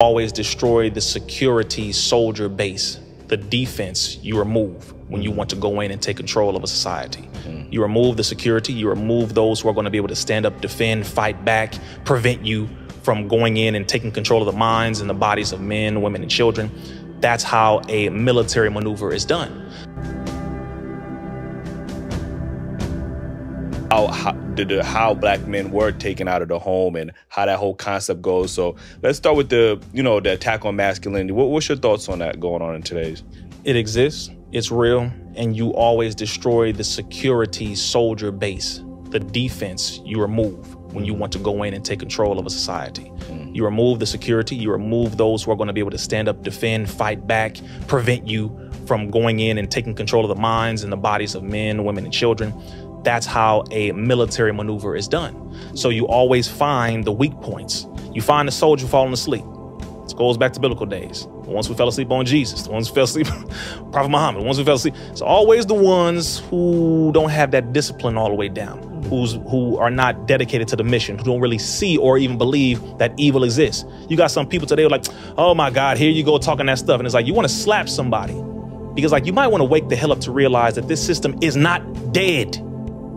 always destroy the security soldier base, the defense you remove when you want to go in and take control of a society. Mm. You remove the security, you remove those who are going to be able to stand up, defend, fight back, prevent you from going in and taking control of the minds and the bodies of men, women, and children. That's how a military maneuver is done. how, how the, how black men were taken out of the home and how that whole concept goes. So let's start with the you know the attack on masculinity. What, what's your thoughts on that going on in today's? It exists. It's real, and you always destroy the security soldier base, the defense you remove when you want to go in and take control of a society. Mm. You remove the security, you remove those who are going to be able to stand up, defend, fight back, prevent you from going in and taking control of the minds and the bodies of men, women, and children that's how a military maneuver is done. So you always find the weak points. You find the soldier falling asleep. This goes back to biblical days. The ones who fell asleep on Jesus, the ones who fell asleep, Prophet Muhammad, the ones who fell asleep. It's always the ones who don't have that discipline all the way down, who's who are not dedicated to the mission, who don't really see or even believe that evil exists. You got some people today who are like, oh my God, here you go talking that stuff. And it's like you want to slap somebody. Because like you might want to wake the hell up to realize that this system is not dead.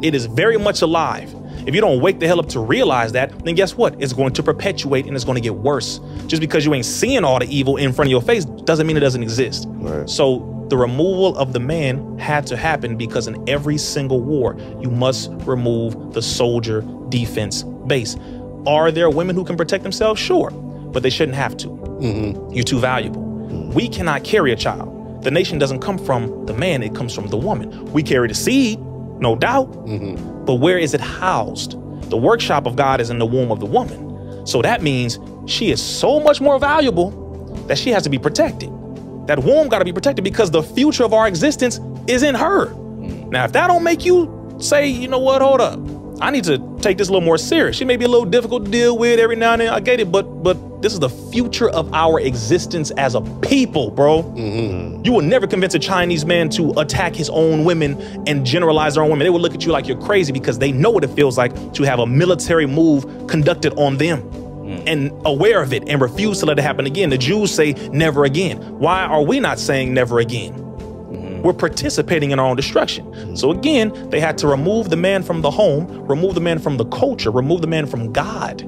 It is very much alive. If you don't wake the hell up to realize that, then guess what? It's going to perpetuate and it's going to get worse. Just because you ain't seeing all the evil in front of your face doesn't mean it doesn't exist. Right. So the removal of the man had to happen because in every single war, you must remove the soldier defense base. Are there women who can protect themselves? Sure, but they shouldn't have to. Mm-hmm. You're too valuable. Mm-hmm. We cannot carry a child. The nation doesn't come from the man, it comes from the woman. We carry the seed, no doubt. Mm-hmm. But where is it housed? The workshop of God is in the womb of the woman. So that means she is so much more valuable that she has to be protected. That womb got to be protected because the future of our existence is in her. Mm. Now, if that don't make you say, you know what, hold up, I need to take this a little more serious. She may be a little difficult to deal with every now and then. I get it, but but this is the future of our existence as a people, bro. Mm-hmm. You will never convince a Chinese man to attack his own women and generalize their own women. They will look at you like you're crazy because they know what it feels like to have a military move conducted on them mm. and aware of it and refuse to let it happen again. The Jews say never again. Why are we not saying never again? We're participating in our own destruction. So again, they had to remove the man from the home, remove the man from the culture, remove the man from God.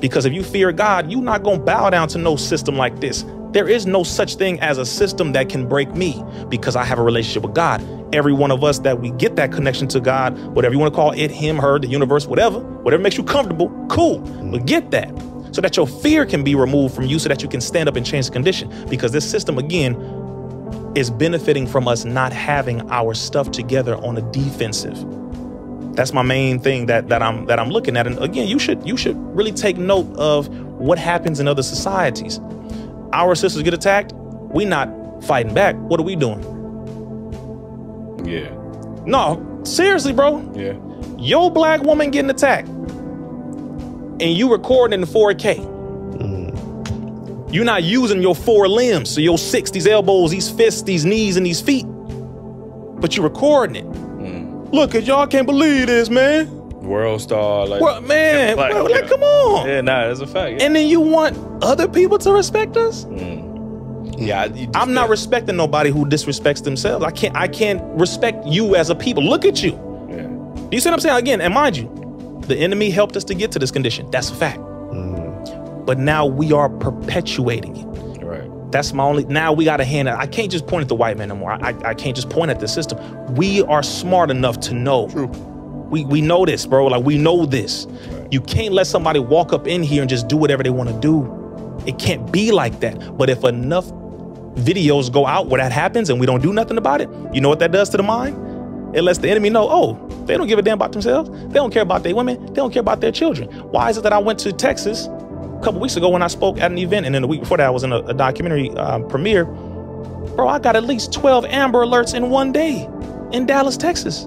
Because if you fear God, you're not going to bow down to no system like this. There is no such thing as a system that can break me because I have a relationship with God. Every one of us that we get that connection to God, whatever you want to call it, him, her, the universe, whatever, whatever makes you comfortable, cool. But get that so that your fear can be removed from you so that you can stand up and change the condition. Because this system, again, is benefiting from us not having our stuff together on a defensive. That's my main thing that that I'm that I'm looking at. And again, you should you should really take note of what happens in other societies. Our sisters get attacked, we not fighting back. What are we doing? Yeah. No, seriously, bro. Yeah. Your black woman getting attacked, and you recording in 4K. You're not using your four limbs, so your six, these elbows, these fists, these knees, and these feet. But you're recording it. Mm. Look at y'all can't believe this, man. World star, like well, man, like, bro, like, come on. Yeah, nah, that's a fact. Yeah. And then you want other people to respect us? Mm. Yeah, I'm not respecting nobody who disrespects themselves. I can't. I can't respect you as a people. Look at you. Yeah. You see what I'm saying? Again, and mind you, the enemy helped us to get to this condition. That's a fact but now we are perpetuating it. Right. That's my only. Now we got to hand it. I can't just point at the white man anymore. I, I can't just point at the system. We are smart enough to know. True. We we know this, bro. Like we know this. Right. You can't let somebody walk up in here and just do whatever they want to do. It can't be like that. But if enough videos go out where that happens and we don't do nothing about it, you know what that does to the mind? It lets the enemy know, oh, they don't give a damn about themselves. They don't care about their women. They don't care about their children. Why is it that I went to Texas a couple weeks ago when I spoke at an event, and then the week before that, I was in a, a documentary um, premiere. Bro, I got at least 12 Amber Alerts in one day in Dallas, Texas.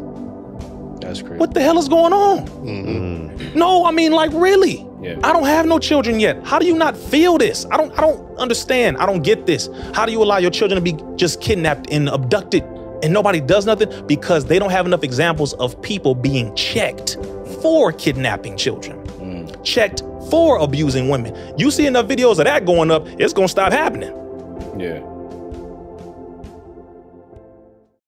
That's crazy. What the hell is going on? Mm-hmm. No, I mean, like, really? Yeah. I don't have no children yet. How do you not feel this? I don't. I don't understand. I don't get this. How do you allow your children to be just kidnapped and abducted, and nobody does nothing because they don't have enough examples of people being checked for kidnapping children, mm. checked for abusing women. You see enough videos of that going up, it's gonna stop happening. Yeah.